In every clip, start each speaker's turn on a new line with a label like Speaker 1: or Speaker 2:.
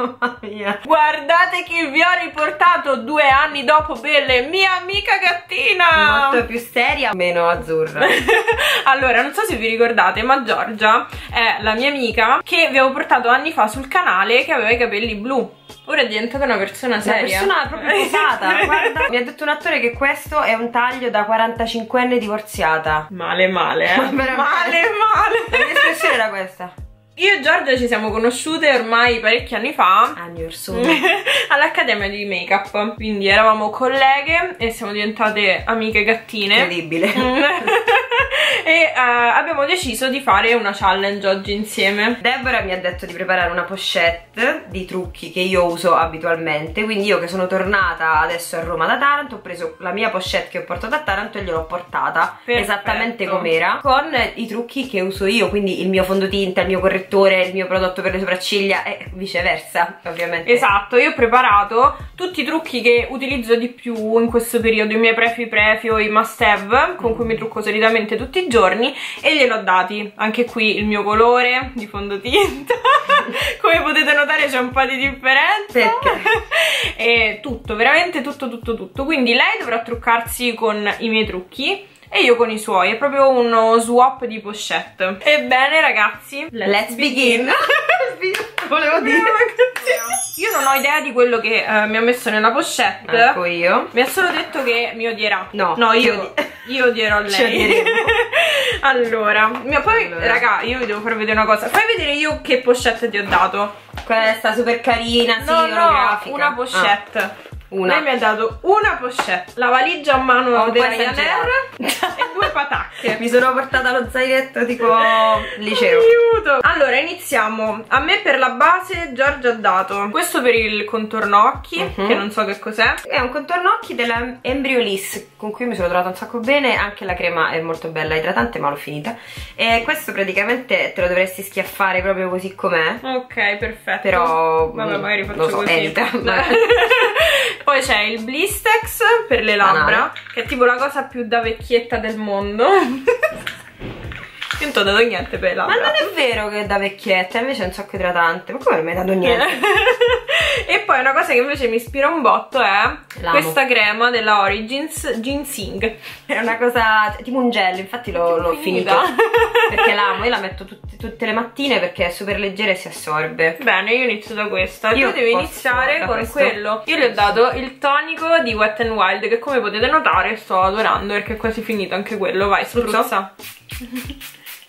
Speaker 1: Mamma mia.
Speaker 2: Guardate chi vi ho riportato due anni dopo Belle, mia amica gattina!
Speaker 1: Molto più seria, meno azzurra.
Speaker 2: allora, non so se vi ricordate, ma Giorgia è la mia amica che vi avevo portato anni fa sul canale che aveva i capelli blu. Ora è diventata una persona seria.
Speaker 1: Una persona proprio. Guarda, mi ha detto un attore che questo è un taglio da 45enne divorziata.
Speaker 2: Male, male, eh.
Speaker 1: Ma
Speaker 2: male, male.
Speaker 1: La mia espressione era questa.
Speaker 2: Io e Giorgia ci siamo conosciute ormai parecchi anni fa.
Speaker 1: Anni or sono
Speaker 2: All'Accademia di Make-up. Quindi eravamo colleghe e siamo diventate amiche gattine.
Speaker 1: Incredibile.
Speaker 2: E uh, abbiamo deciso di fare una challenge oggi insieme.
Speaker 1: Deborah mi ha detto di preparare una pochette di trucchi che io uso abitualmente. Quindi io che sono tornata adesso a Roma da Taranto Ho preso la mia pochette che ho portato a Taranto e gliel'ho portata Perfetto. esattamente com'era Con i trucchi che uso io Quindi il mio fondotinta, il mio correttore correttore, il mio prodotto per le sopracciglia e viceversa, ovviamente.
Speaker 2: Esatto, io ho preparato tutti i trucchi che utilizzo di più in questo periodo, i miei prefi prefi o i must have, con cui mi trucco solitamente tutti i giorni e gliel'ho dati. Anche qui il mio colore di fondotinta, come potete notare c'è un po' di differenza.
Speaker 1: Perché?
Speaker 2: e tutto, veramente tutto, tutto, tutto. Quindi lei dovrà truccarsi con i miei trucchi e io con i suoi, è proprio uno swap di pochette. Ebbene ragazzi,
Speaker 1: let's, let's begin. begin. Volevo dire.
Speaker 2: Io non ho idea di quello che uh, mi ha messo nella pochette.
Speaker 1: Ecco io.
Speaker 2: Mi ha solo detto che mi odierà.
Speaker 1: No,
Speaker 2: no io, io odierò lei. allora, mio, poi allora. raga, io vi devo far vedere una cosa. Fai vedere io che pochette ti ho dato.
Speaker 1: Questa super carina,
Speaker 2: no, sì, no, una pochette. Ah. Una. Lei mi ha dato una pochette, la valigia a mano oh, della Ryanair e due patacche.
Speaker 1: Mi sono portata lo zainetto tipo liceo.
Speaker 2: Aiuto! Allora, iniziamo. A me per la base Giorgia ha dato questo per il contorno occhi, uh mhm. -huh. che non so che cos'è.
Speaker 1: È un contorno occhi della Embryoliss, con cui mi sono trovata un sacco bene. Anche la crema è molto bella, idratante, ma l'ho finita. E questo praticamente te lo dovresti schiaffare proprio così com'è.
Speaker 2: Ok, perfetto.
Speaker 1: Però...
Speaker 2: Vabbè, magari faccio
Speaker 1: so,
Speaker 2: così.
Speaker 1: Evita.
Speaker 2: Poi c'è il Blistex per le labbra, Banale. che è tipo la cosa più da vecchietta del mondo. Io non ti ho dato niente per labbra.
Speaker 1: Ma non è vero che è da vecchietta, invece è un sacco idratante. Ma come non mi hai dato niente?
Speaker 2: e poi una cosa che invece mi ispira un botto è questa crema della Origins Ginseng.
Speaker 1: È una cosa tipo un gel, infatti l'ho finito. perché l'amo, io la metto tutte, tutte, le mattine perché è super leggera e si assorbe.
Speaker 2: Bene, io inizio da questa. Io tu devi iniziare con questo. quello. Io le ho dato il tonico di Wet n Wild che come potete notare sto adorando perché è quasi finito anche quello. Vai, spruzza.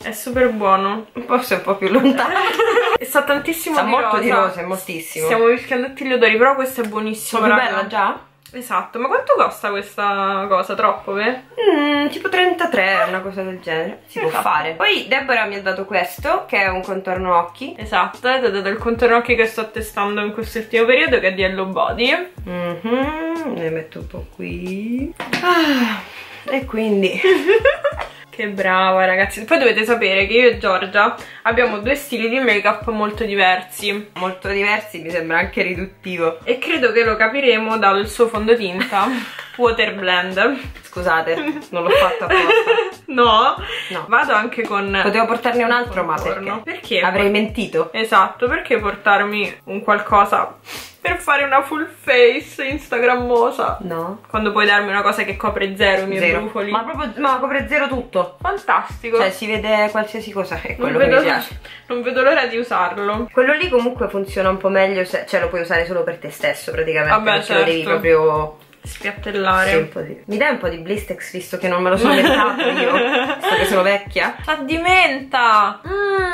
Speaker 2: È super buono.
Speaker 1: Forse è un po' più lontano.
Speaker 2: sa tantissimo
Speaker 1: sa
Speaker 2: di
Speaker 1: molto
Speaker 2: rosa.
Speaker 1: di rosa, è moltissimo.
Speaker 2: Stiamo mischiando tutti gli odori, però questo è buonissimo.
Speaker 1: È bella già?
Speaker 2: Esatto, ma quanto costa questa cosa? Troppo, beh?
Speaker 1: Mm, tipo 33, una cosa del genere. Si esatto. può fare. Poi Deborah mi ha dato questo, che è un contorno occhi.
Speaker 2: Esatto, è dato il contorno occhi che sto testando in questo ultimo periodo, che è di Hello Body.
Speaker 1: Mm -hmm. Ne metto un po' qui. Ah, e quindi...
Speaker 2: Che brava ragazzi. Poi dovete sapere che io e Giorgia abbiamo due stili di make up molto diversi.
Speaker 1: Molto diversi mi sembra anche riduttivo.
Speaker 2: E credo che lo capiremo dal suo fondotinta Water Blend.
Speaker 1: Scusate, non l'ho fatto apposta.
Speaker 2: No, no, vado anche con
Speaker 1: Potevo portarne un altro ma perché?
Speaker 2: Perché?
Speaker 1: Avrei mentito.
Speaker 2: Esatto, perché portarmi un qualcosa per fare una full face instagrammosa.
Speaker 1: No.
Speaker 2: Quando puoi darmi una cosa che copre zero i miei
Speaker 1: zero.
Speaker 2: brufoli.
Speaker 1: Ma proprio ma copre zero tutto.
Speaker 2: Fantastico.
Speaker 1: Cioè si vede qualsiasi cosa, quello che mi piace.
Speaker 2: Non vedo l'ora di usarlo.
Speaker 1: Quello lì comunque funziona un po' meglio, se, cioè lo puoi usare solo per te stesso praticamente.
Speaker 2: Vabbè, certo.
Speaker 1: lo devi
Speaker 2: certo.
Speaker 1: proprio
Speaker 2: spiattellare
Speaker 1: sì, mi dai un po' di blistex visto che non me lo sono inventato io? Visto che sono vecchia?
Speaker 2: Sa di menta. Mmm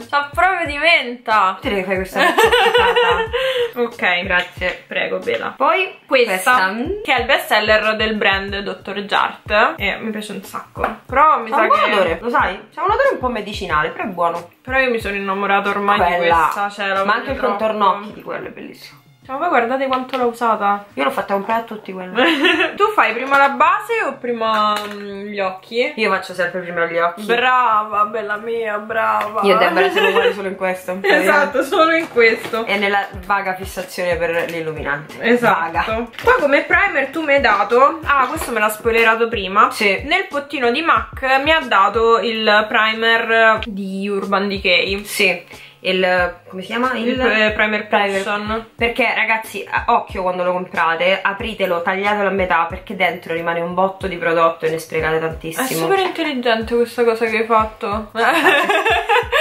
Speaker 2: sa proprio di menta.
Speaker 1: Te che fai questa
Speaker 2: ok grazie. Prego Bela.
Speaker 1: Poi
Speaker 2: questa,
Speaker 1: questa,
Speaker 2: che è il best seller del brand Dr. Jart e mi piace un sacco. Però mi sa, sa
Speaker 1: che odore lo sai? C'ha un odore un po' medicinale però è buono.
Speaker 2: Però io mi sono innamorata ormai Quella. di questa cioè,
Speaker 1: ma anche il contorno occhi di quello è bellissimo
Speaker 2: ma voi guardate quanto l'ho usata.
Speaker 1: Io l'ho fatta comprare a tutti quelli.
Speaker 2: tu fai prima la base o prima um, gli occhi?
Speaker 1: Io faccio sempre prima gli occhi.
Speaker 2: Brava, bella mia, brava.
Speaker 1: Io e Deborah siamo uguali solo in questo.
Speaker 2: esatto, solo in questo.
Speaker 1: E nella vaga fissazione per l'illuminante.
Speaker 2: Esatto. Vaga. Poi come primer tu mi hai dato... Ah, questo me l'ha spoilerato prima.
Speaker 1: Sì.
Speaker 2: Nel pottino di MAC mi ha dato il primer di Urban Decay.
Speaker 1: Sì il come si chiama?
Speaker 2: Il, il primer, primer. potion.
Speaker 1: Perché ragazzi occhio quando lo comprate apritelo tagliatelo a metà perché dentro rimane un botto di prodotto e ne sprecate tantissimo.
Speaker 2: È super intelligente questa cosa che hai fatto.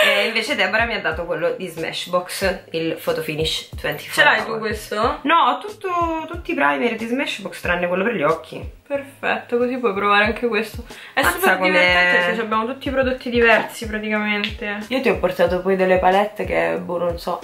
Speaker 1: E invece Deborah mi ha dato quello di Smashbox il Photo Finish 24
Speaker 2: ce l'hai tu questo?
Speaker 1: no ho tutto, tutti i primer di Smashbox tranne quello per gli occhi
Speaker 2: Perfetto, così puoi provare anche questo. È Mazza super divertente perché abbiamo tutti i prodotti diversi praticamente.
Speaker 1: Io ti ho portato poi delle palette che, boh, non so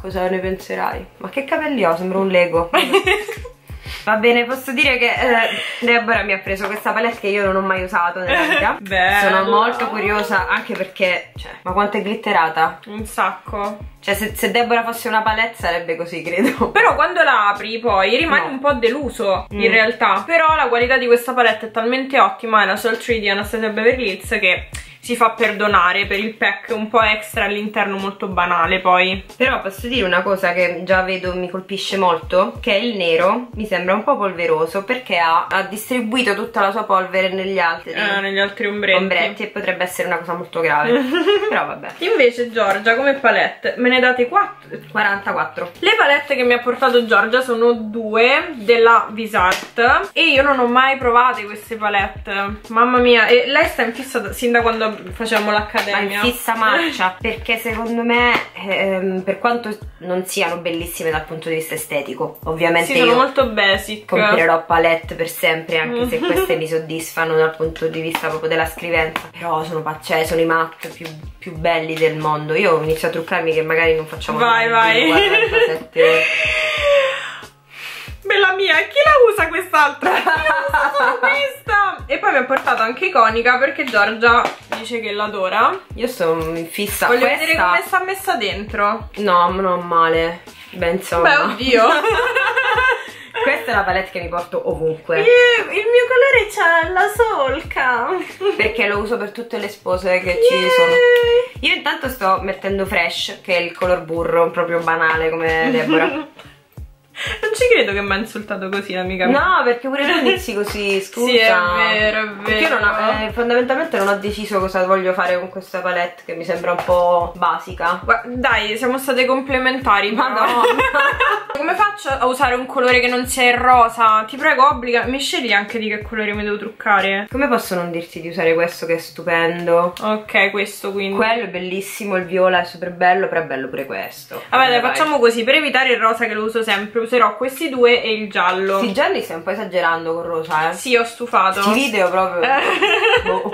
Speaker 1: cosa ne penserai. Ma che capelli ho? Sembra un Lego. Va bene, posso dire che eh, Deborah mi ha preso questa palette che io non ho mai usato nella vita.
Speaker 2: Bello.
Speaker 1: Sono molto curiosa anche perché, cioè, ma quanto è glitterata?
Speaker 2: Un sacco.
Speaker 1: Cioè, se, se, Deborah fosse una palette sarebbe così, credo.
Speaker 2: Però quando la apri poi rimane no. un po' deluso, mm. in realtà. Però la qualità di questa palette è talmente ottima, è la Soul 3 di Anastasia Beverly Hills, che si fa perdonare per il pack un po' extra all'interno molto banale poi.
Speaker 1: Però posso dire una cosa che già vedo mi colpisce molto che il nero mi sembra un po' polveroso perché ha, ha distribuito tutta la sua polvere negli altri,
Speaker 2: eh, negli altri ombretti.
Speaker 1: ombretti e potrebbe essere una cosa molto grave. Però vabbè.
Speaker 2: Invece Giorgia come palette me ne date 4
Speaker 1: 44
Speaker 2: le palette che mi ha portato Giorgia sono due della Visart e io non ho mai provate queste palette. Mamma mia e lei sta in fissa sin da quando facevamo l'accademia.
Speaker 1: Ma fissa marcia, perché secondo me, ehm, per quanto non siano bellissime dal punto di vista estetico, ovviamente
Speaker 2: sì, sono molto basic.
Speaker 1: comprerò palette per sempre, anche se queste mi soddisfano dal punto di vista proprio della scrivenza. Però sono, cioè, sono i matte più, più, belli del mondo. Io inizio a truccarmi che magari non facciamo
Speaker 2: vai, vai. 47 Bella mia, chi la usa quest'altra? Io uso solo questa! E poi mi ha portato anche iconica perché Giorgia dice che l'adora.
Speaker 1: Io sono fissa.
Speaker 2: Voglio
Speaker 1: questa...
Speaker 2: vedere come sta messa dentro.
Speaker 1: No, non male. Beh, insomma.
Speaker 2: Beh, oddio.
Speaker 1: Questa è la palette che mi porto ovunque.
Speaker 2: Yeah, il mio colore c'ha la solca.
Speaker 1: Perché lo uso per tutte le spose che yeah. ci sono. Io intanto sto mettendo Fresh, che è il color burro, proprio banale come Deborah.
Speaker 2: Non ci credo che mi ha insultato così l'amica mia.
Speaker 1: No, perché pure tu inizi così, scusa.
Speaker 2: sì, è vero, è vero.
Speaker 1: Perché io non ho, eh, fondamentalmente non ho deciso cosa voglio fare con questa palette che mi sembra un po' basica.
Speaker 2: Dai, siamo state complementari. Madonna. Come faccio a usare un colore che non sia il rosa? Ti prego, obbliga. Mi scegli anche di che colore mi devo truccare.
Speaker 1: Come posso non dirti di usare questo che è stupendo?
Speaker 2: Ok, questo quindi.
Speaker 1: Quello è bellissimo, il viola è super bello, però è bello pure questo.
Speaker 2: Vabbè, dai, facciamo così. Per evitare il rosa che lo uso sempre, userò questi due e il giallo.
Speaker 1: Sì, gialli stai un po' esagerando con rosa, eh?
Speaker 2: Sì, ho stufato.
Speaker 1: Sti video proprio. boh.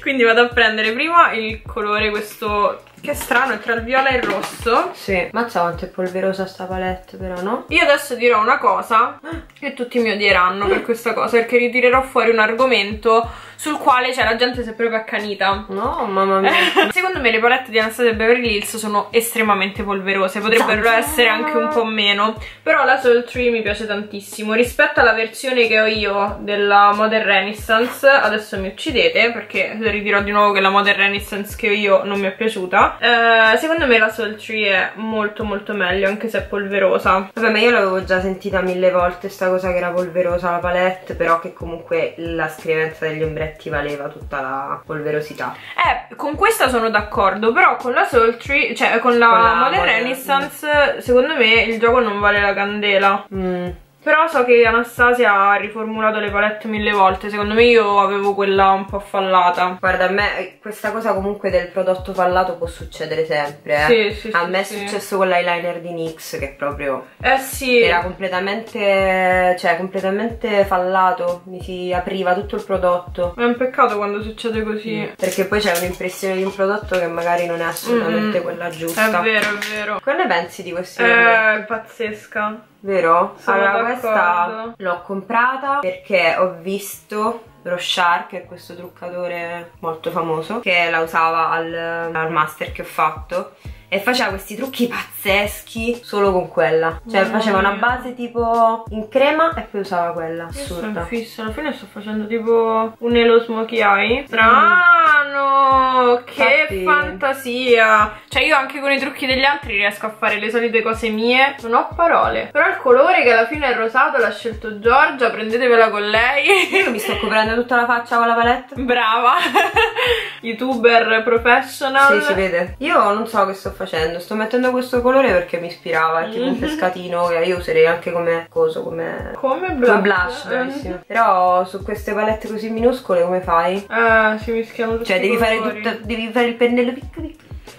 Speaker 2: Quindi vado a prendere prima il colore questo che strano, è tra il viola e il rosso.
Speaker 1: Sì. Mazza quanto è polverosa sta palette però, no?
Speaker 2: Io adesso dirò una cosa che tutti mi odieranno per questa cosa, perché ritirerò fuori un argomento sul quale cioè, la gente si è proprio accanita.
Speaker 1: No, mamma mia.
Speaker 2: Secondo me le palette di Anastasia Beverly Hills sono estremamente polverose, potrebbero Zanta. essere anche un po' meno, però la Soul Tree mi piace tantissimo. Rispetto alla versione che ho io della Modern Renaissance, adesso mi uccidete perché ridirò di nuovo che la Modern Renaissance che ho io non mi è piaciuta. Eh, secondo me la Soul Tree è molto molto meglio, anche se è polverosa.
Speaker 1: Vabbè, ma io l'avevo già sentita mille volte sta cosa che era polverosa la palette, però che comunque la scrivenza degli ombretti valeva tutta la polverosità.
Speaker 2: Eh, con questa sono d'accordo, però con la Sultry, cioè con la, con la Modern Renaissance, secondo me il gioco non vale la candela.
Speaker 1: Mm.
Speaker 2: Però so che Anastasia ha riformulato le palette mille volte, secondo me io avevo quella un po' fallata.
Speaker 1: Guarda, a me questa cosa comunque del prodotto fallato può succedere sempre,
Speaker 2: eh. Sì, sì,
Speaker 1: A
Speaker 2: sì,
Speaker 1: me è
Speaker 2: sì.
Speaker 1: successo con l'eyeliner di NYX che proprio...
Speaker 2: Eh sì.
Speaker 1: Era completamente, cioè completamente fallato, mi si apriva tutto il prodotto.
Speaker 2: È un peccato quando succede così. Mm.
Speaker 1: Perché poi c'è un'impressione di un prodotto che magari non è assolutamente mm. quella giusta.
Speaker 2: È vero, è vero.
Speaker 1: Cosa ne pensi di questi?
Speaker 2: Eh, pazzesca.
Speaker 1: Vero?
Speaker 2: Sono
Speaker 1: allora questa l'ho comprata perché ho visto Rochard, che è questo truccatore molto famoso, che la usava al, al master che ho fatto e faceva questi trucchi pazzeschi solo con quella cioè Mamma faceva mia. una base tipo in crema e poi usava quella assurda
Speaker 2: io fissa alla fine sto facendo tipo un elo smokey eye strano mm. Fantasia cioè io anche con i trucchi degli altri riesco a fare le solite cose mie non ho parole però il colore che alla fine è rosato l'ha scelto Giorgia prendetevela con lei
Speaker 1: io mi sto coprendo tutta la faccia con la palette
Speaker 2: brava youtuber professional
Speaker 1: sì si vede io non so che sto facendo? Sto mettendo questo colore perché mi ispirava, è tipo un
Speaker 2: Mhm.
Speaker 1: pescatino che io userei anche come coso, come,
Speaker 2: Come
Speaker 1: come
Speaker 2: blush.
Speaker 1: blush,
Speaker 2: Eh.
Speaker 1: bravissimo. Però su queste palette così minuscole come fai?
Speaker 2: Eh, si mischiano tutti
Speaker 1: Cioè devi fare tutto, devi fare il pennello piccolo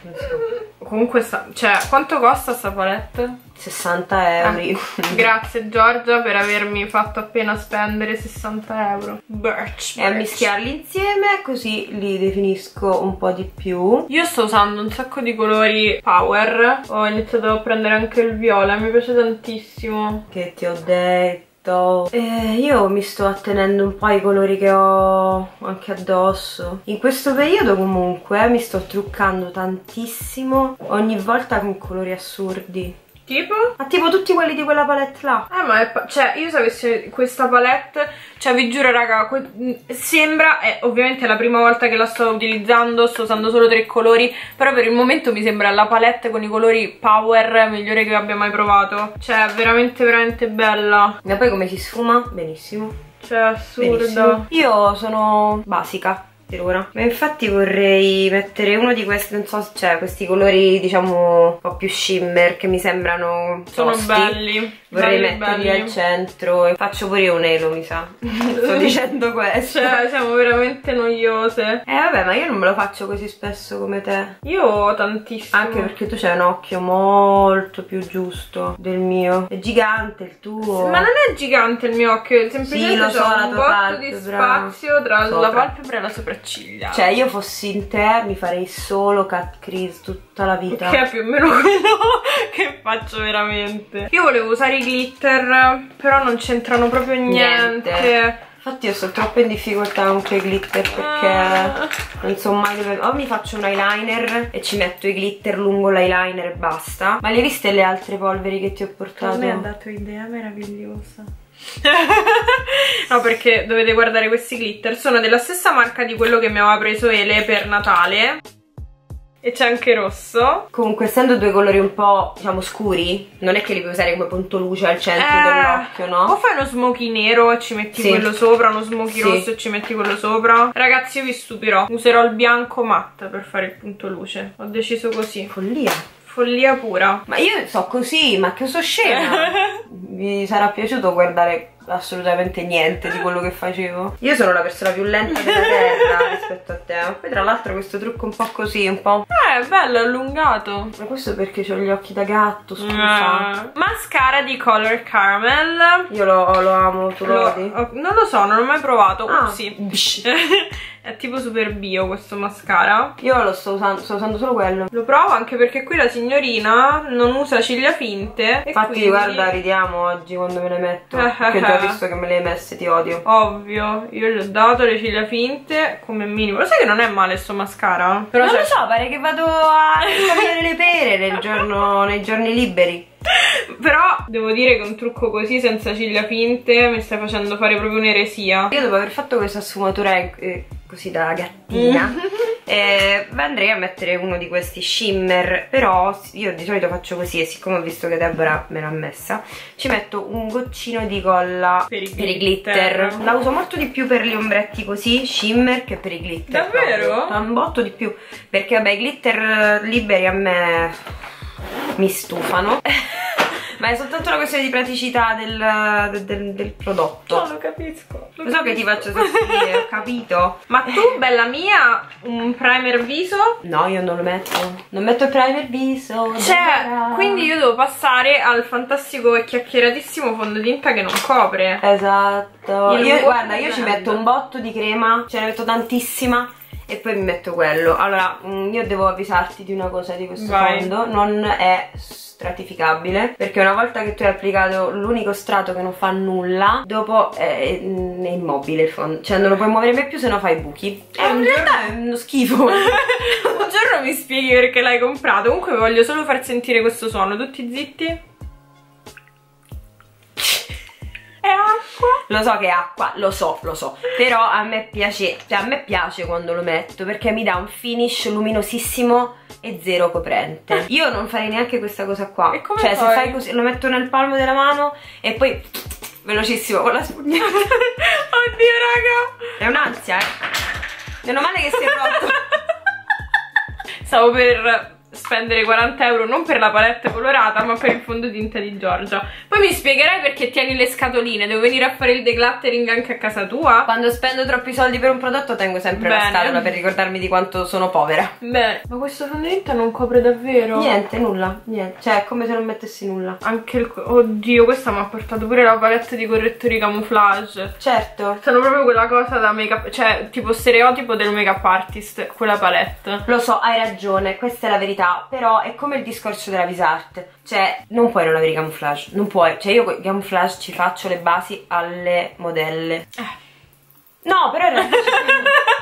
Speaker 1: Non so.
Speaker 2: Comunque. Cioè, quanto costa sta palette?
Speaker 1: 60 euro.
Speaker 2: Ah, Grazie Giorgia per avermi fatto appena spendere 60 euro. Birch.
Speaker 1: E a
Speaker 2: birch.
Speaker 1: mischiarli insieme così li definisco un po' di più.
Speaker 2: Io sto usando un sacco di colori power. Ho iniziato a prendere anche il viola, mi piace tantissimo.
Speaker 1: Che ti ho detto. Eh, io mi sto attenendo un po' ai colori che ho anche addosso. In questo periodo comunque mi sto truccando tantissimo ogni volta con colori assurdi.
Speaker 2: Tipo?
Speaker 1: Ma tipo tutti quelli di quella palette là.
Speaker 2: Eh ma è cioè io se avessi questa palette Cioè vi giuro raga mh, Sembra è ovviamente la prima volta che la sto utilizzando Sto usando solo tre colori Però per il momento mi sembra la palette con i colori power Migliore che abbia mai provato Cioè è veramente veramente bella
Speaker 1: Ma poi come si sfuma? Benissimo.
Speaker 2: Cioè assurda
Speaker 1: Benissimo. Io sono basica per ora. Ma infatti vorrei mettere uno di questi, non so se c'è, questi colori diciamo un po' più shimmer che mi sembrano
Speaker 2: Sono
Speaker 1: tosti.
Speaker 2: belli
Speaker 1: Vorrei
Speaker 2: belli,
Speaker 1: metterli
Speaker 2: belli.
Speaker 1: al centro e faccio pure un elo, mi sa. Sto dicendo questo.
Speaker 2: Cioè siamo veramente noiose
Speaker 1: Eh vabbè, ma io non me lo faccio così spesso come te.
Speaker 2: Io ho tantissimo
Speaker 1: Anche perché tu c'hai un occhio molto più giusto del mio. È gigante il tuo.
Speaker 2: Ma non è gigante il mio occhio, semplicemente
Speaker 1: Sì, lo so, la
Speaker 2: un botto di
Speaker 1: palpebra.
Speaker 2: spazio tra la
Speaker 1: Sopra.
Speaker 2: palpebra e la sopracciglia.
Speaker 1: Cioè, io fossi in te, mi farei solo cat crease tutta la vita.
Speaker 2: Che è più o meno quello che faccio veramente. Io volevo usare i glitter, però non c'entrano proprio niente.
Speaker 1: Niente. Infatti io sto troppo in difficoltà con quei glitter perché
Speaker 2: Ah.
Speaker 1: non so mai dove... O mi faccio un eyeliner e ci metto i glitter lungo l'eyeliner e basta. Ma le hai viste le altre polveri che ti ho portato?
Speaker 2: dato idea meravigliosa. no, perché dovete guardare questi glitter. Sono della stessa marca di quello che mi aveva preso Ele per Natale. E c'è anche rosso.
Speaker 1: Comunque, essendo due colori un po', diciamo, scuri, non è che li puoi usare come punto luce al centro
Speaker 2: Eh,
Speaker 1: dell'occhio,
Speaker 2: O
Speaker 1: no?
Speaker 2: fai uno smoky nero e ci metti
Speaker 1: Sì.
Speaker 2: quello sopra, uno smoky
Speaker 1: Sì.
Speaker 2: rosso e ci metti quello sopra. Ragazzi, io vi stupirò. Userò il bianco matte per fare il punto luce. Ho deciso così.
Speaker 1: Follia.
Speaker 2: Follia pura.
Speaker 1: Ma io so così, ma che so scema. Vi sarà piaciuto guardare assolutamente niente di quello che facevo? Io sono la persona più lenta della terra rispetto a te. Poi tra l'altro questo trucco un po' così, un po'...
Speaker 2: Eh, bello, allungato.
Speaker 1: Ma questo perché ho gli occhi da gatto, scusa.
Speaker 2: Ah. Mascara di Color Caramel.
Speaker 1: Io lo, lo amo, tu lo
Speaker 2: Lo-
Speaker 1: odi?
Speaker 2: non lo so, non l'ho mai provato.
Speaker 1: Ah.
Speaker 2: Sì. È tipo super bio questo mascara.
Speaker 1: Io lo sto usando, sto usando solo quello.
Speaker 2: Lo provo anche perché qui la signorina non usa ciglia finte.
Speaker 1: Infatti,
Speaker 2: quindi-
Speaker 1: guarda, ridiamo oggi quando me le metto. Perché già visto che me le hai messe, ti odio.
Speaker 2: Ovvio, io gli ho dato le ciglia finte come minimo. Lo sai che non è male sto mascara? Però
Speaker 1: non lo so, pare che vado a cambiare le pere nel giorno- nei giorni liberi.
Speaker 2: Però devo dire che un trucco così senza ciglia finte mi stai facendo fare proprio un'eresia.
Speaker 1: Io dopo aver fatto questa sfumatura eh, così da gattina eh, andrei a mettere uno di questi shimmer però io di solito faccio così e siccome ho visto che Deborah me l'ha messa ci metto un goccino di colla
Speaker 2: Per i
Speaker 1: i
Speaker 2: glitter.
Speaker 1: la uso molto di più per gli ombretti così shimmer che per i glitter
Speaker 2: Davvero?
Speaker 1: un botto di più perché vabbè i glitter eh, liberi a me mi stufano ma è soltanto una questione di praticità del, del- del- del prodotto
Speaker 2: lo capisco.
Speaker 1: lo so che ti faccio soffrire, ho capito.
Speaker 2: Ma tu, bella mia, un primer viso?
Speaker 1: No, io non lo metto. Non metto il primer viso.
Speaker 2: Cioè, quindi io devo passare al fantastico e chiacchieratissimo fondotinta che non copre.
Speaker 1: Esatto. Io, guarda, io ci metto un botto di crema, ce ne metto tantissima. E poi mi metto quello. Allora, mm, io devo avvisarti di una cosa di questo
Speaker 2: Vai.
Speaker 1: fondo. Non è stratificabile. Perché una volta che tu hai applicato l'unico strato che non fa nulla, dopo è, mm, è immobile il fondo. Cioè, non lo puoi muovere mai più se no fai buchi. E
Speaker 2: un
Speaker 1: in realtà è uno schifo.
Speaker 2: Un giorno mi spieghi perché l'hai comprato. Comunque voglio solo far sentire questo suono. Tutti zitti? È acqua.
Speaker 1: Lo so che è acqua, lo so, lo so. Però a me piace, cioè a me piace quando lo metto perché mi dà un finish luminosissimo e zero coprente. Io non farei neanche questa cosa qua.
Speaker 2: E come
Speaker 1: cioè, se
Speaker 2: fai?
Speaker 1: fai così, lo metto nel palmo della mano e poi velocissimo con la spugnetta.
Speaker 2: Oddio, raga.
Speaker 1: È un'ansia, eh. Meno male che si è rotto.
Speaker 2: Stavo per spendere 40 euro non per la palette colorata ma per il fondotinta di Giorgia poi mi spiegherai perché tieni le scatoline. Devo venire a fare il decluttering anche a casa tua.
Speaker 1: Quando spendo troppi soldi per un prodotto tengo sempre
Speaker 2: Bene.
Speaker 1: la scatola per ricordarmi di quanto sono povera.
Speaker 2: Beh ma questo fondotinta non copre davvero?
Speaker 1: Niente nulla niente. Cioè è come se non mettessi nulla.
Speaker 2: Anche il oddio questa mi ha portato pure la palette di correttori camouflage
Speaker 1: certo.
Speaker 2: Sono proprio quella cosa da make up cioè tipo stereotipo del make up artist quella palette.
Speaker 1: Lo so hai ragione. Questa è la verità però è come il discorso della Visart cioè non puoi non avere i camouflage non puoi cioè io con i camouflage ci faccio le basi alle modelle
Speaker 2: eh.
Speaker 1: no però in realtà.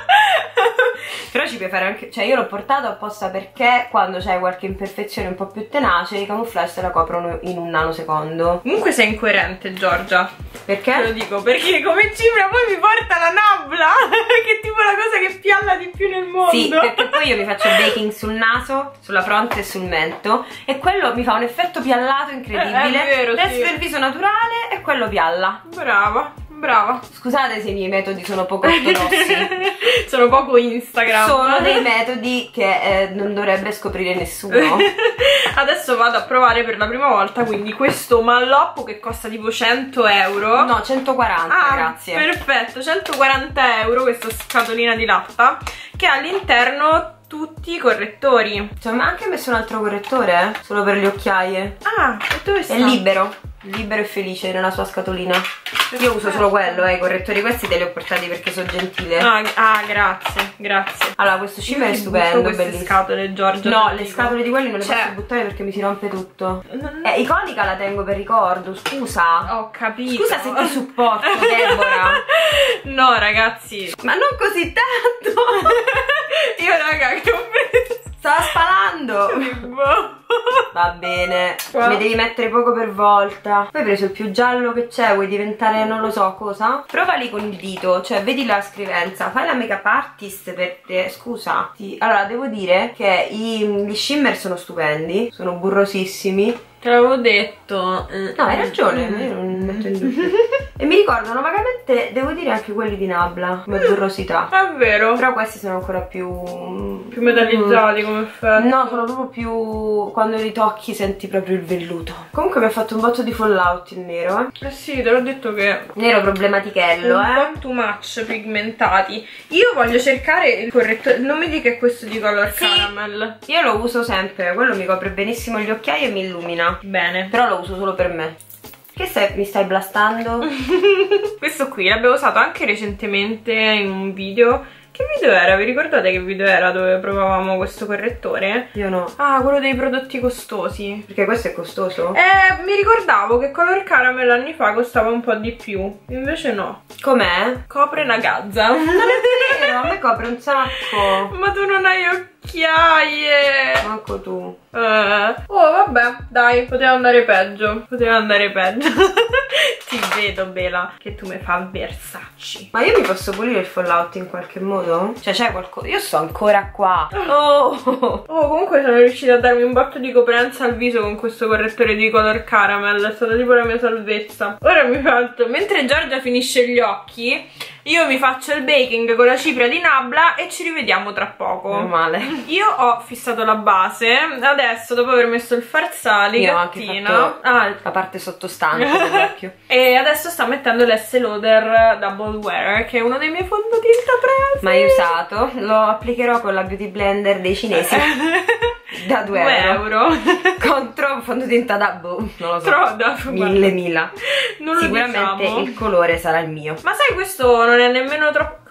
Speaker 1: però ci puoi fare anche cioè io l'ho portato apposta perché quando c'hai qualche imperfezione un po' più tenace i camouflage te la coprono in un nanosecondo.
Speaker 2: Comunque sei incoerente Giorgia.
Speaker 1: Perché?
Speaker 2: Te lo dico perché come cifra poi mi porta la nabla che è tipo la cosa che pialla di più nel mondo.
Speaker 1: Sì perché poi io mi faccio il baking sul naso sulla fronte e sul mento e quello mi fa un effetto piallato incredibile
Speaker 2: è vero,
Speaker 1: resto
Speaker 2: sì.
Speaker 1: del viso naturale e quello pialla.
Speaker 2: Brava brava.
Speaker 1: Scusate se i miei metodi sono poco ortodossi.
Speaker 2: Sono poco Instagram.
Speaker 1: Sono dei metodi che eh, non dovrebbe scoprire nessuno.
Speaker 2: Adesso vado a provare per la prima volta quindi questo malloppo che costa tipo 100 euro.
Speaker 1: No 140
Speaker 2: ah,
Speaker 1: grazie.
Speaker 2: perfetto 140 euro questa scatolina di latta che ha all'interno tutti i correttori.
Speaker 1: Cioè ma anche messo un altro correttore? Solo per le occhiaie.
Speaker 2: Ah e dove sta?
Speaker 1: è libero libero e felice nella sua scatolina. Io uso solo quello eh, i correttori questi te li ho portati perché sono gentile.
Speaker 2: Ah, ah grazie grazie.
Speaker 1: Allora questo shimmer è stupendo bellissimo.
Speaker 2: scatole Giorgia
Speaker 1: no le
Speaker 2: dico.
Speaker 1: scatole di quelli non le
Speaker 2: Cioè-
Speaker 1: posso buttare perché mi si rompe tutto.
Speaker 2: Non-
Speaker 1: eh, iconica la tengo per ricordo scusa.
Speaker 2: Ho capito.
Speaker 1: Scusa se ti supporto Deborah.
Speaker 2: No ragazzi.
Speaker 1: Ma non così tanto.
Speaker 2: Io raga che ho preso
Speaker 1: stava spalando Va bene,
Speaker 2: Qua.
Speaker 1: ne devi mettere poco per volta. Poi hai preso il più giallo che c'è, vuoi diventare non lo so cosa? Prova lì con il dito, cioè vedi la scrivenza, fai la make-up artist per te. Scusa. Sì. Allora, devo dire che i, gli shimmer sono stupendi, sono burrosissimi.
Speaker 2: Te l'avevo detto eh.
Speaker 1: No, hai ragione, io non metto in dubbio. e mi ricordano vagamente, devo dire, anche quelli di Nabla, come burrosità.
Speaker 2: è vero
Speaker 1: Però questi sono ancora più...
Speaker 2: più metallizzati come effetto
Speaker 1: No, sono proprio più. Quando li tocchi senti proprio il velluto. Comunque mi ha fatto un botto di fallout il nero, eh.
Speaker 2: eh sì te l'ho detto che
Speaker 1: Nero problematichello,
Speaker 2: un
Speaker 1: eh.
Speaker 2: po' too much pigmentati io voglio cercare il correttore non mi dica che è questo di color
Speaker 1: Sì.
Speaker 2: caramel
Speaker 1: Io lo uso sempre, quello mi copre benissimo gli occhiali e mi illumina.
Speaker 2: Bene
Speaker 1: Però lo uso solo per me. Che stai, mi stai blastando?
Speaker 2: questo qui l'abbiamo usato anche recentemente in un video che video era? vi ricordate che video era dove provavamo questo correttore?
Speaker 1: Io no.
Speaker 2: ah quello dei prodotti costosi
Speaker 1: Perché questo è costoso?
Speaker 2: Eh, mi ricordavo che Color Caramel anni fa costava un po' di più, invece no.
Speaker 1: Com'è?
Speaker 2: Copre una gazza.
Speaker 1: Non è vero, a me copre un sacco.
Speaker 2: Ma tu non hai occhiaie.
Speaker 1: Manco tu.
Speaker 2: Eh. Oh, vabbè, dai, poteva andare peggio. Poteva andare peggio. Ti vedo, Bela, che tu mi fa Versace.
Speaker 1: Ma io mi posso pulire il fallout in qualche modo? Cioè c'è qualcosa? Io sto ancora qua. Oh!
Speaker 2: Oh, comunque sono riuscita a darmi un botto di coprenza al viso con questo correttore di color caramel. È stata tipo la mia salvezza. Ora mi faccio, mentre Giorgia finisce gli occhi, io mi faccio il baking con la cipria di Nabla e ci rivediamo tra poco.
Speaker 1: Meno male.
Speaker 2: Io ho fissato la base, adesso dopo aver messo il farsale,
Speaker 1: Io ho anche
Speaker 2: gattina,
Speaker 1: fatto
Speaker 2: ah,
Speaker 1: la parte sottostante dell'occhio.
Speaker 2: e adesso sto mettendo l'S Lauder Double Wear, che è uno dei miei fondotinta presi.
Speaker 1: Mai usato, lo applicherò con la beauty blender dei cinesi da 2
Speaker 2: 2
Speaker 1: euro.
Speaker 2: euro.
Speaker 1: contro un fondotinta da boh, non lo so.
Speaker 2: Tro- da-
Speaker 1: mille mila.
Speaker 2: Non lo
Speaker 1: Sicuramente
Speaker 2: diciamo.
Speaker 1: il colore sarà il mio.
Speaker 2: Ma sai, questo non è nemmeno troppo...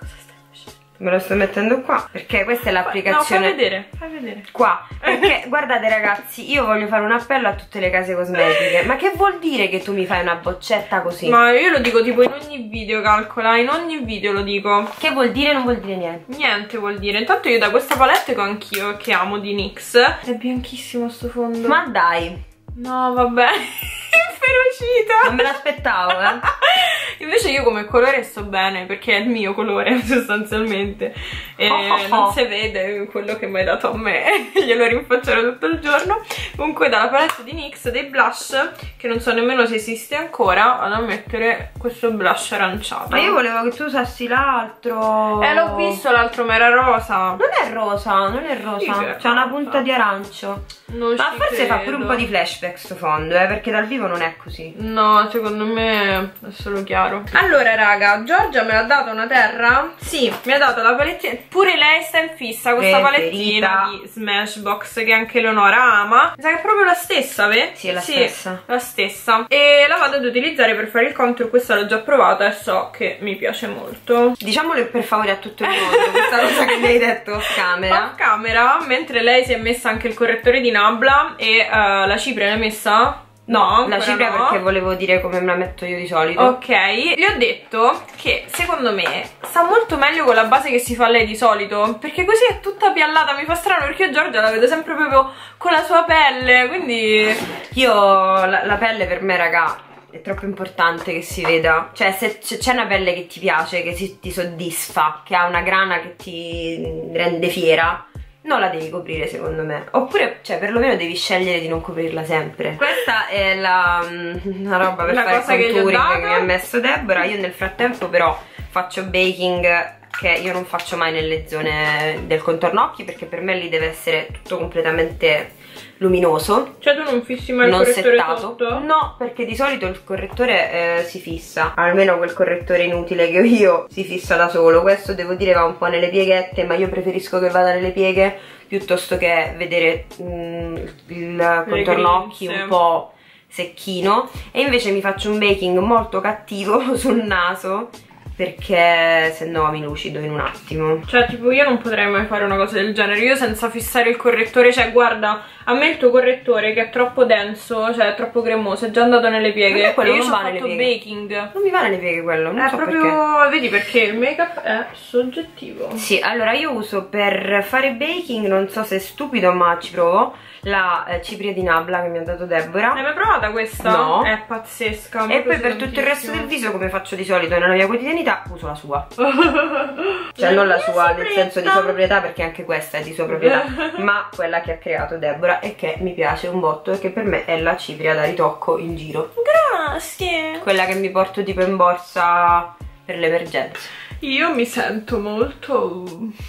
Speaker 1: Me lo sto mettendo qua perché questa è
Speaker 2: No, fai
Speaker 1: l'applicazione
Speaker 2: vedere, fai vedere.
Speaker 1: qua. Perché guardate ragazzi, io voglio fare un appello a tutte le case cosmetiche. Ma che vuol dire che tu mi fai una boccetta così?
Speaker 2: Ma io lo dico tipo in ogni video, calcola, in ogni video lo dico.
Speaker 1: Che vuol dire? Non vuol dire niente.
Speaker 2: Niente vuol dire. Intanto io da questa palette che ho anch'io, che amo di NYX, è bianchissimo sto fondo.
Speaker 1: Ma dai,
Speaker 2: No, vabbè. Inferocita.
Speaker 1: non me l'aspettavo, eh.
Speaker 2: Invece io come colore sto bene, perché è il mio colore sostanzialmente. e
Speaker 1: Oh, oh, oh.
Speaker 2: non si vede quello che mi hai dato a me glielo rinfaccerò tutto il giorno comunque dalla palette di NYX dei blush che non so nemmeno se esiste ancora vado a mettere questo blush aranciato
Speaker 1: Ma io volevo che tu usassi l'altro.
Speaker 2: eh l'ho visto l'altro ma era rosa
Speaker 1: Non è rosa, non è rosa.
Speaker 2: che è
Speaker 1: C'ha una punta di arancio.
Speaker 2: non
Speaker 1: Ma forse fa pure un
Speaker 2: credo.
Speaker 1: po' di flashback sto fondo, eh, perché dal vivo non è così.
Speaker 2: No, secondo me è solo chiaro. Allora, raga, Giorgia me l'ha data una terra? Sì, mi ha dato la palettina. Pure lei sta in fissa questa palettina di Smashbox che anche Eleonora ama. Mi sa che è proprio la stessa, ve?
Speaker 1: Sì, è la stessa.
Speaker 2: La stessa. E la vado ad utilizzare per fare il contour. Questa l'ho già provata e so che mi piace molto.
Speaker 1: Diciamolo per favore a tutto il mondo, questa cosa che mi hai detto off camera.
Speaker 2: Off camera, mentre lei si è messa anche il correttore di Nabla e eh, la cipria l'hai messa? No,
Speaker 1: la cipria
Speaker 2: no.
Speaker 1: perché volevo dire come me la metto io di solito.
Speaker 2: Ok, gli ho detto che secondo me sta molto meglio con la base che si fa lei di solito Perché così è tutta piallata, mi fa strano perché io Giorgia la vedo sempre proprio con la sua pelle Quindi
Speaker 1: Io, la, la pelle per me, raga, è troppo importante che si veda. Cioè, se c'è una pelle che ti piace, che si- ti soddisfa, che ha una grana che ti rende fiera, non la devi coprire secondo me. Oppure, cioè, perlomeno devi scegliere di non coprirla sempre. Questa è la, mm, la roba per
Speaker 2: La
Speaker 1: fare
Speaker 2: cosa
Speaker 1: il
Speaker 2: che
Speaker 1: contouring
Speaker 2: dato.
Speaker 1: che mi ha messo Deborah. Io nel frattempo però faccio baking che io non faccio mai nelle zone del contorno occhi perché per me lì deve essere tutto completamente luminoso.
Speaker 2: Cioè tu non fissi mai il
Speaker 1: non
Speaker 2: correttore
Speaker 1: settato.
Speaker 2: sotto?
Speaker 1: no perché di solito il correttore eh, si fissa. Almeno quel correttore inutile che ho io si fissa da solo. Questo devo dire va un po' nelle pieghette ma io preferisco che vada nelle pieghe piuttosto che vedere mm, il contorno occhi un po' secchino. E invece mi faccio un baking molto cattivo sul naso perché se no mi lucido in un attimo.
Speaker 2: Cioè tipo io non potrei mai fare una cosa del genere. Io senza fissare il correttore Cioè guarda A me il tuo correttore che è troppo denso Cioè è troppo cremoso È già andato nelle pieghe.
Speaker 1: Quello
Speaker 2: io
Speaker 1: non va nelle pieghe.
Speaker 2: baking.
Speaker 1: Non mi va nelle pieghe quello non
Speaker 2: È
Speaker 1: so perché.
Speaker 2: proprio Vedi perché il make up è soggettivo.
Speaker 1: Sì, allora io uso per fare baking, non so se è stupido ma ci provo, la eh, cipria di Nabla che mi ha dato Deborah.
Speaker 2: L'hai mai provata questa?
Speaker 1: No.
Speaker 2: È pazzesca
Speaker 1: E poi per tutto il resto del viso, come faccio di solito nella mia quotidianità, uso la sua. Cioè non la sua nel senso di sua proprietà perché anche questa è di sua proprietà, ma quella che ha creato Deborah e che mi piace un botto e che per me è la cipria da ritocco in giro.
Speaker 2: Grazie
Speaker 1: Quella che mi porto tipo in borsa per le emergenze.
Speaker 2: Io mi sento molto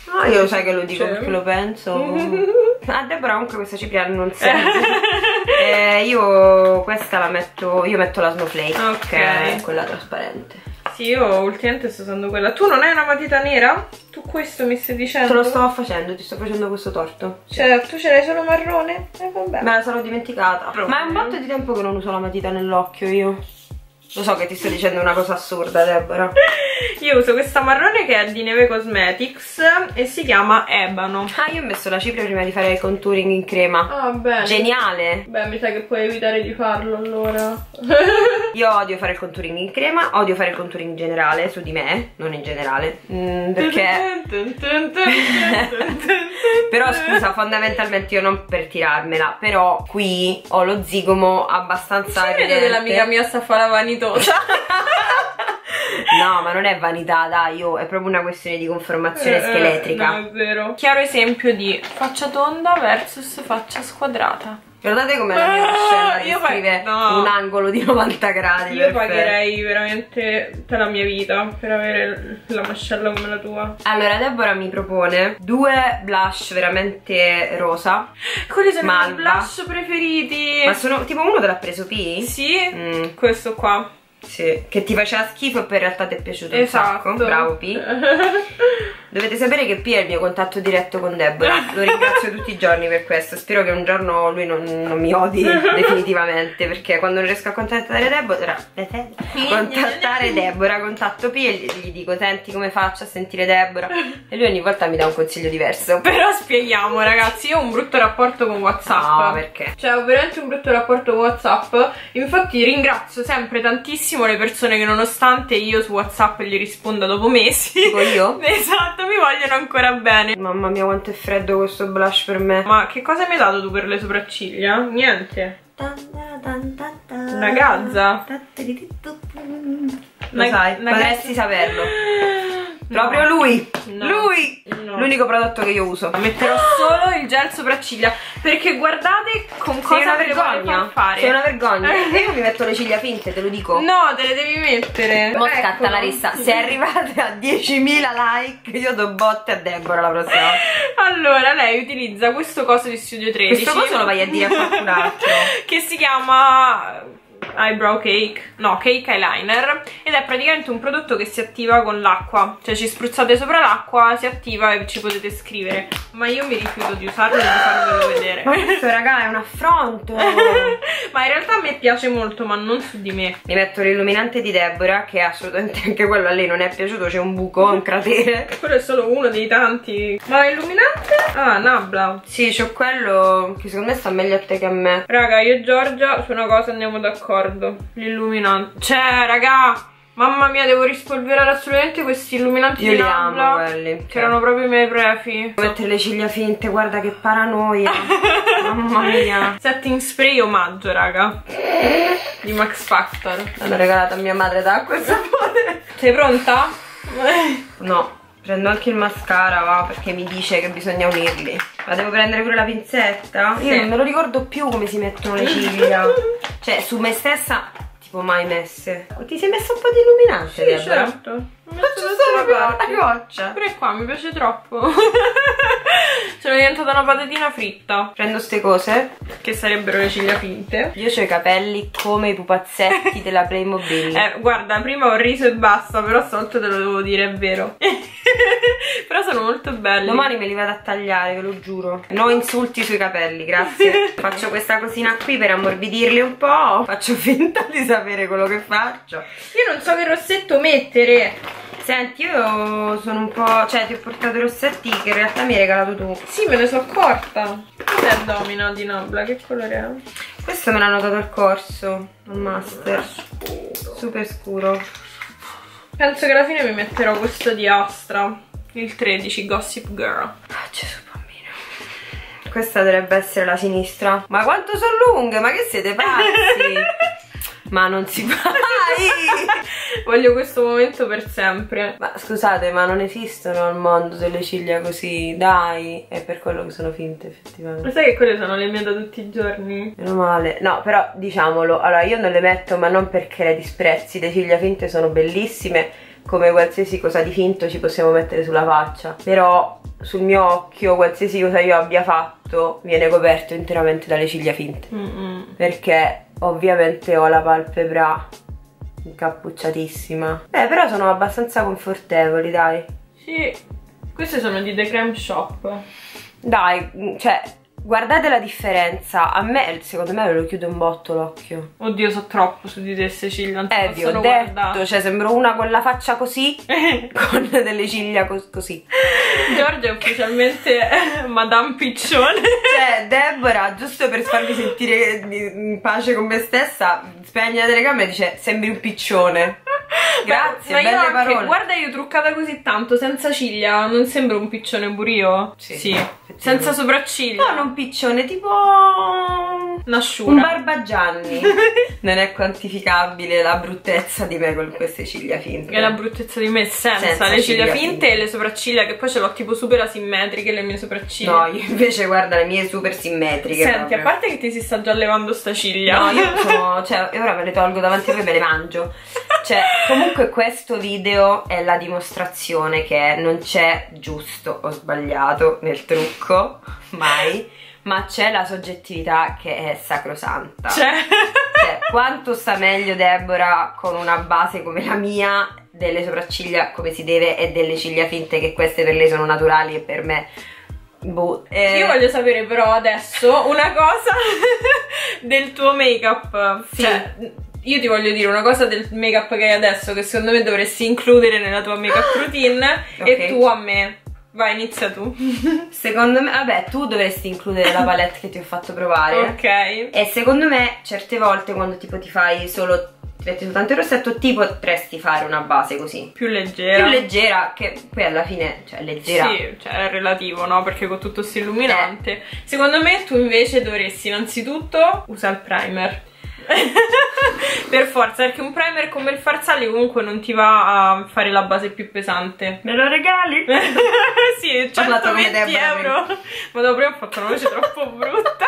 Speaker 1: Ah, io sai che lo dico
Speaker 2: Cioè.
Speaker 1: perché lo penso. A Deborah comunque questa cipria non serve. Eh, io questa la metto, io metto la snowflake,
Speaker 2: Ok.
Speaker 1: che è quella trasparente.
Speaker 2: Sì, io ultimamente sto usando quella Tu non hai una matita nera? Tu questo mi stai dicendo?
Speaker 1: Te lo sto facendo, ti sto facendo questo torto.
Speaker 2: Cioè, tu ce l'hai solo marrone? Eh vabbè
Speaker 1: Me la sarò dimenticata.
Speaker 2: Proprio.
Speaker 1: Ma è un botto di tempo che non uso la matita nell'occhio io. Lo so che ti sto dicendo una cosa assurda, Deborah.
Speaker 2: Io uso questa marrone che è di Neve Cosmetics e si chiama Ebano.
Speaker 1: Ah, io ho messo la cipria prima di fare il contouring in crema.
Speaker 2: Ah, bene.
Speaker 1: Geniale!
Speaker 2: Beh, mi sa che puoi evitare di farlo allora.
Speaker 1: Io odio fare il contouring in crema, odio fare il contouring in generale, su di me, non in generale. Mm, perché... Però scusa, fondamentalmente io non per tirarmela, però qui ho lo zigomo
Speaker 2: che l'amica mia sta a fare la vanitosa.
Speaker 1: No, ma non è vanità, dai, io, è proprio una questione di conformazione
Speaker 2: Eh,
Speaker 1: scheletrica.
Speaker 2: No, è vero. Chiaro esempio di faccia tonda versus faccia squadrata.
Speaker 1: Guardate come la mia
Speaker 2: Ah,
Speaker 1: mascella
Speaker 2: io pa-
Speaker 1: descrive
Speaker 2: no.
Speaker 1: un angolo di 90 gradi.
Speaker 2: Io pagherei veramente tutta la mia vita per avere la mascella come la tua.
Speaker 1: Allora, Deborah mi propone due blush veramente rosa,
Speaker 2: Quelli sono i miei
Speaker 1: Malva.
Speaker 2: blush preferiti.
Speaker 1: ma sono tipo uno te l'ha preso P?
Speaker 2: Sì,
Speaker 1: Mm,
Speaker 2: questo qua.
Speaker 1: Sì, che ti faceva schifo e poi in realtà ti è piaciuto
Speaker 2: Esatto.
Speaker 1: un sacco. Bravo P. Dovete sapere che P è il mio contatto diretto con Deborah. Lo ringrazio tutti i giorni per questo. Spero che un giorno lui non, non mi odi definitivamente. Perché quando non riesco a contattare Deborah, contattare Deborah, contatto P e gli, gli dico: Senti come faccio a sentire Deborah. E lui ogni volta mi dà un consiglio diverso.
Speaker 2: Però spieghiamo ragazzi, io ho un brutto rapporto con Whatsapp.
Speaker 1: No, perché?
Speaker 2: Cioè, ho veramente un brutto rapporto con Whatsapp. Infatti ringrazio sempre tantissimo le persone che nonostante io su Whatsapp gli risponda dopo mesi.
Speaker 1: Tipo io?
Speaker 2: esatto, mi vogliono ancora bene.
Speaker 1: Mamma mia, quanto è freddo questo blush per me.
Speaker 2: Ma che cosa mi hai dato tu per le sopracciglia? Niente. Una gazza?
Speaker 1: Lo
Speaker 2: Una-
Speaker 1: sai,
Speaker 2: una
Speaker 1: potresti
Speaker 2: gazza-
Speaker 1: saperlo. Proprio lui!
Speaker 2: No.
Speaker 1: Lui!
Speaker 2: No.
Speaker 1: L'unico prodotto che io uso.
Speaker 2: Metterò solo il gel sopracciglia perché guardate con
Speaker 1: Sei
Speaker 2: cosa
Speaker 1: una
Speaker 2: le voglio
Speaker 1: vergogna.
Speaker 2: far fare.
Speaker 1: Sei una vergogna. Io mi metto le ciglia finte, te lo dico.
Speaker 2: No, te le devi mettere.
Speaker 1: Mo scatta
Speaker 2: Eccolo.
Speaker 1: Larissa, se arrivate a 10.000 like io do botte a Deborah la prossima.
Speaker 2: Allora, lei utilizza questo coso di Studio 13.
Speaker 1: Questo coso lo vai a dire a qualcun altro.
Speaker 2: che si chiama eyebrow cake, no, cake eyeliner ed è praticamente un prodotto che si attiva con l'acqua, cioè ci spruzzate sopra l'acqua, si attiva e ci potete scrivere, ma io mi rifiuto di usarlo e di farvelo vedere.
Speaker 1: Ma questo raga è un affronto.
Speaker 2: ma in realtà a me piace molto, ma non su di me.
Speaker 1: Mi metto l'illuminante di Deborah che assolutamente anche quello a lei non è piaciuto, c'è un buco, un cratere.
Speaker 2: Quello è solo uno dei tanti. Ma illuminante? Ah, Nabla.
Speaker 1: Sì, c'ho quello che secondo me sta meglio a te che a me.
Speaker 2: Raga, io e Giorgia su una cosa andiamo d'accordo. L'illuminante. Cioè, raga, mamma mia, devo rispolverare assolutamente questi illuminanti
Speaker 1: Io
Speaker 2: di
Speaker 1: li
Speaker 2: Nabla.
Speaker 1: amo quelli.
Speaker 2: Che erano proprio i miei prefi.
Speaker 1: Devo mettere le ciglia finte, guarda che paranoia. Mamma mia.
Speaker 2: Setting spray omaggio, raga. Di Max Factor.
Speaker 1: L'hanno regalato a mia madre da acqua e sapone.
Speaker 2: Sei pronta?
Speaker 1: No, prendo anche il mascara, va, perché mi dice che bisogna unirli. Ma devo prendere pure la pinzetta? Io
Speaker 2: Sì.
Speaker 1: non me lo ricordo più come si mettono le ciglia. cioè, su me stessa, tipo mai messe. Ti sei messa un po' di illuminante,
Speaker 2: Sì,
Speaker 1: Deborah?
Speaker 2: certo. Mi
Speaker 1: Faccio solo una goccia.
Speaker 2: Pure qua mi piace troppo. Sono diventata una patatina fritta.
Speaker 1: Prendo ste cose.
Speaker 2: Che sarebbero le ciglia finte.
Speaker 1: Io ho i capelli come i pupazzetti della Playmobil.
Speaker 2: Eh, guarda, prima ho riso e basta, però stavolta te lo devo dire, è vero. però sono molto belli.
Speaker 1: Domani me li vado a tagliare, ve lo giuro. No insulti sui capelli, grazie. Faccio questa cosina qui per ammorbidirli un po'. Faccio finta di sapere quello che faccio.
Speaker 2: Io non so che rossetto mettere.
Speaker 1: Senti, io sono un po'... Cioè, ti ho portato i rossetti che in realtà mi hai regalato tu.
Speaker 2: Sì, me ne sono accorta. Cos'è Domino di Nobla? Che colore è?
Speaker 1: Questo me l'hanno dato al corso, al master. Super scuro.
Speaker 2: Penso che alla fine mi metterò questo di Astra. Il 13, Gossip Girl.
Speaker 1: Ah, Gesù bambino. Questa dovrebbe essere la sinistra. Ma quanto sono lunghe? Ma che siete pazzi? ma non si fa.
Speaker 2: Voglio questo momento per sempre.
Speaker 1: Ma scusate, ma non esistono al mondo delle ciglia così, dai. È per quello che sono finte,
Speaker 2: Lo
Speaker 1: effettivamente.
Speaker 2: sai che quelle sono le mie da tutti i giorni?
Speaker 1: Meno male. No, però diciamolo, allora io non le metto, ma non perché le disprezzi. Le ciglia finte sono bellissime. Come qualsiasi cosa di finto ci possiamo mettere sulla faccia. Però sul mio occhio, qualsiasi cosa io abbia fatto, viene coperto interamente dalle ciglia finte.
Speaker 2: Mm-mm.
Speaker 1: Perché ovviamente ho la palpebra incappucciatissima. Eh, però sono abbastanza confortevoli, dai.
Speaker 2: Sì, queste sono di The Creme Shop.
Speaker 1: Dai, mm, cioè, guardate la differenza. A me, secondo me, lo chiude un botto l'occhio.
Speaker 2: Oddio, so troppo su di te Cecilia, non
Speaker 1: Eh, vi ho detto,
Speaker 2: guardare.
Speaker 1: cioè, sembro una con la faccia così, con delle ciglia cos- così.
Speaker 2: Giorgia è ufficialmente Madame Piccione.
Speaker 1: Cioè, Deborah, giusto per farmi sentire in pace con me stessa, spegne la telecamera e dice, sembri un piccione. Grazie,
Speaker 2: Ma io
Speaker 1: belle
Speaker 2: anche-
Speaker 1: parole.
Speaker 2: Guarda, io truccata così tanto, senza ciglia, non sembro un piccione burio?
Speaker 1: Sì,
Speaker 2: Sì. Senza sopracciglia.
Speaker 1: No, non piccione, tipo...
Speaker 2: Un'asciura.
Speaker 1: Un barbagianni. non è quantificabile la bruttezza di me con queste ciglia finte.
Speaker 2: È la bruttezza di me senza,
Speaker 1: Senza
Speaker 2: le ciglia
Speaker 1: ciglia finte,
Speaker 2: e le sopracciglia che poi ce l'ho tipo super asimmetriche le mie sopracciglia.
Speaker 1: No, io invece guarda le mie super simmetriche.
Speaker 2: Senti,
Speaker 1: proprio.
Speaker 2: a parte che ti si sta già levando sta ciglia.
Speaker 1: No, io sono. Cioè, io ora me le tolgo davanti a voi e me le mangio. Cioè, comunque questo video è la dimostrazione che non c'è giusto o sbagliato nel trucco, mai, ma c'è la soggettività che è sacrosanta.
Speaker 2: Cioè,
Speaker 1: Cioè, quanto sta meglio Deborah con una base come la mia, delle sopracciglia come si deve e delle ciglia finte che queste per lei sono naturali e per me... Boh, eh,
Speaker 2: io voglio sapere però adesso una cosa del tuo make-up.
Speaker 1: Sì.
Speaker 2: Cioè, io ti voglio dire una cosa del make-up che hai adesso che secondo me dovresti includere nella tua make-up routine
Speaker 1: Ok.
Speaker 2: e tu a me. Vai, inizia tu.
Speaker 1: Secondo me, vabbè, tu dovresti includere la palette che ti ho fatto provare.
Speaker 2: ok.
Speaker 1: E secondo me, certe volte, quando tipo ti fai solo. ti metti soltanto il rossetto, ti potresti fare una base così.
Speaker 2: Più leggera.
Speaker 1: Più leggera, che poi alla fine, cioè leggera.
Speaker 2: Sì, cioè è relativo, no? Perché con tutto questo illuminante. Secondo me tu invece dovresti innanzitutto usare il primer. per forza, perché un primer come il Farsali comunque non ti va a fare la base più pesante.
Speaker 1: Me lo regali?
Speaker 2: sì, 120 euro. Ma dopo prima ho fatto una voce troppo brutta.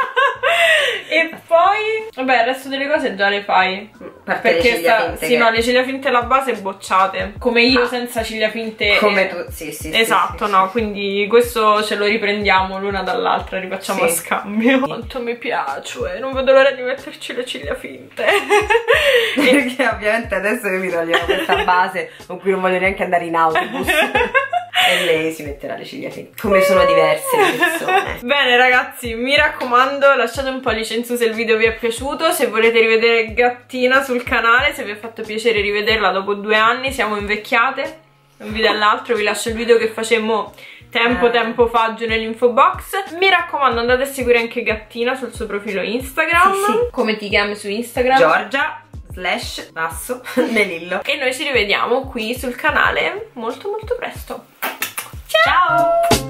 Speaker 2: e poi, vabbè, il resto delle cose già le fai.
Speaker 1: Parte perché le sta,
Speaker 2: sì, che... no, le ciglia finte alla base bocciate. Come io ah. senza ciglia finte.
Speaker 1: Come tu, sì, sì.
Speaker 2: Esatto,
Speaker 1: sì,
Speaker 2: no, sì. quindi questo ce lo riprendiamo l'una dall'altra, rifacciamo a scambio. Quanto mi piace, non vedo l'ora di metterci le ciglia finte.
Speaker 1: perché ovviamente adesso io mi toglierò questa base con cui non voglio neanche andare in autobus. e lei si metterà le ciglia finte. Come sono diverse le persone.
Speaker 2: Bene ragazzi, mi raccomando, lasciate un pollice in su se il video vi è piaciuto, se volete rivedere Gattina sul canale, se vi ha fatto piacere rivederla dopo due anni, siamo invecchiate, un video all'altro, vi lascio il video che facemmo tempo eh. tempo fa giù nell'info box mi raccomando andate a seguire anche Gattina sul suo profilo Instagram
Speaker 1: sì, sì.
Speaker 2: come ti chiami su Instagram?
Speaker 1: Giorgia slash basso Melillo
Speaker 2: e noi ci rivediamo qui sul canale molto molto presto
Speaker 1: Ciao!